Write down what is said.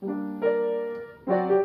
Música